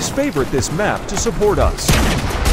favorite this map to support us.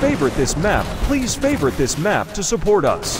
Favorite this map. Please favorite this map to support us.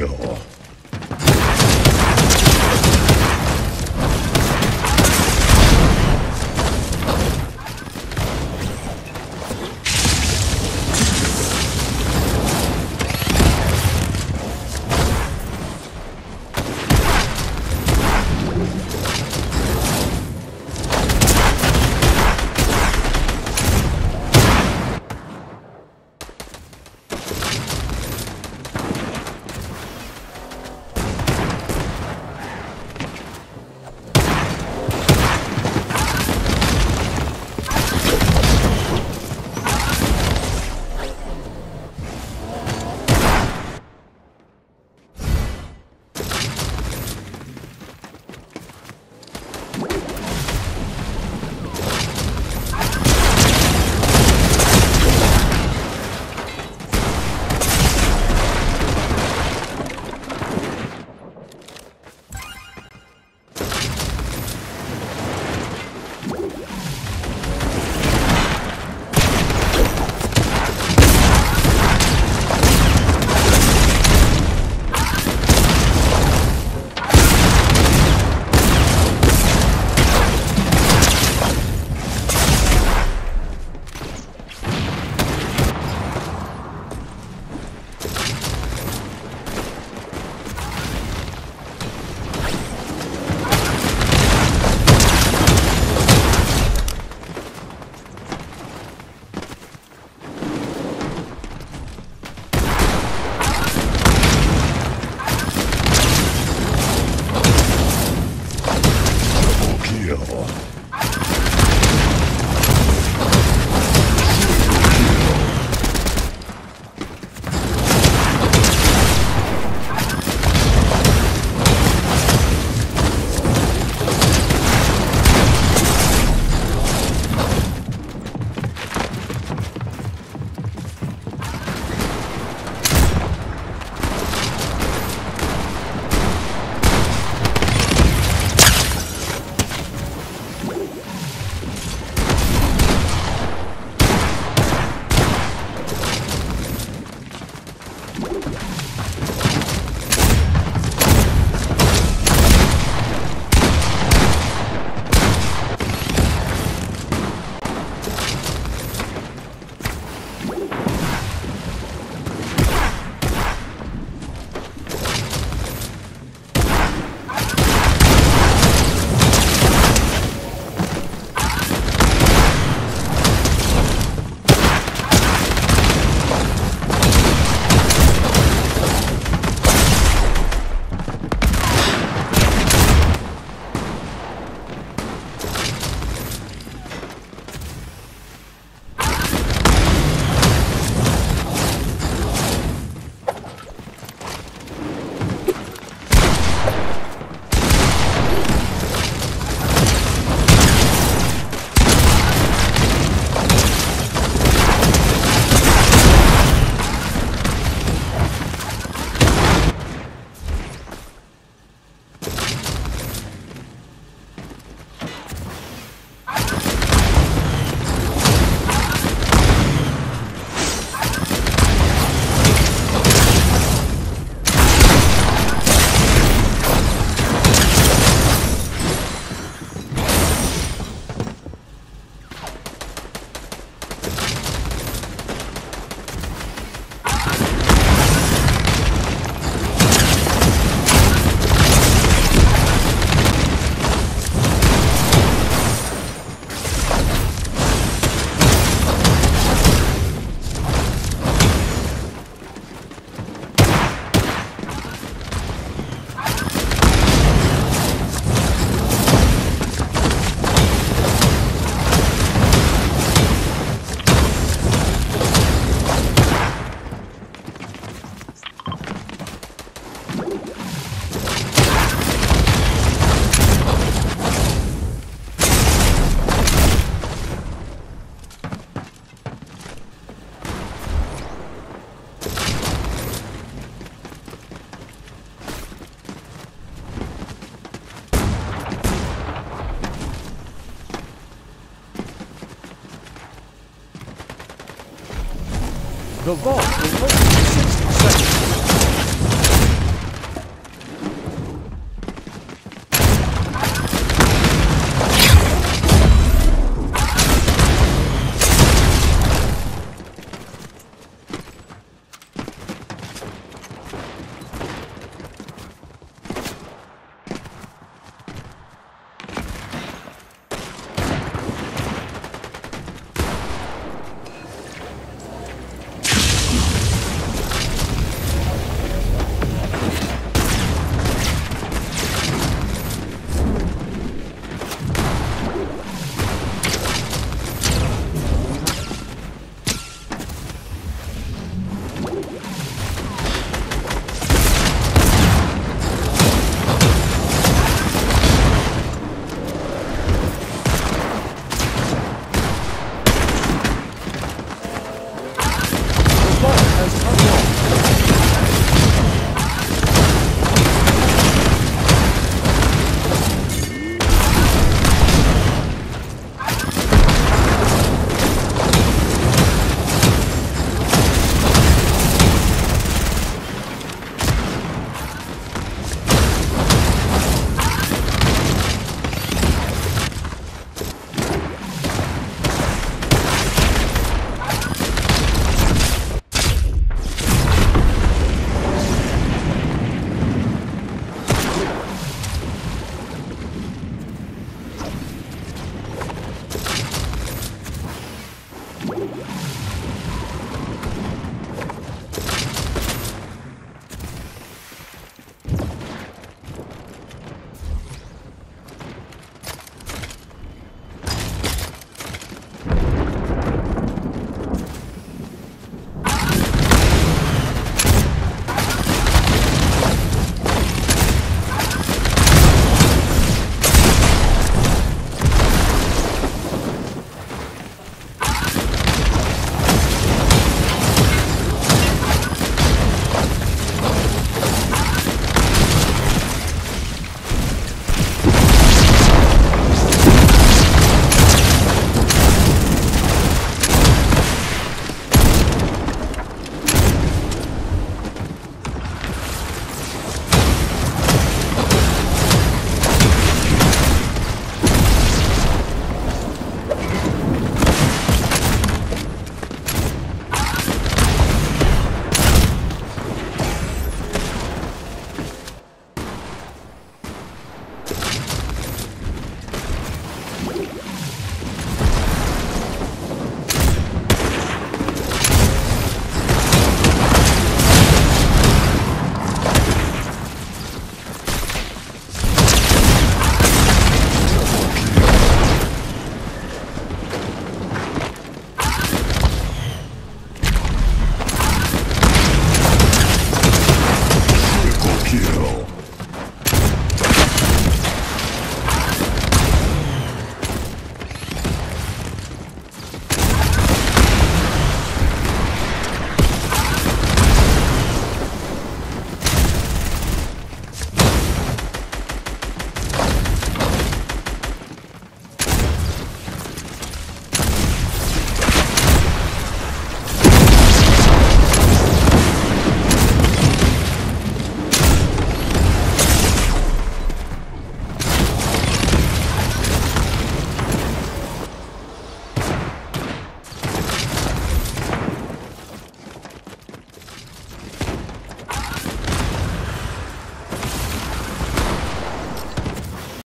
よ。The vault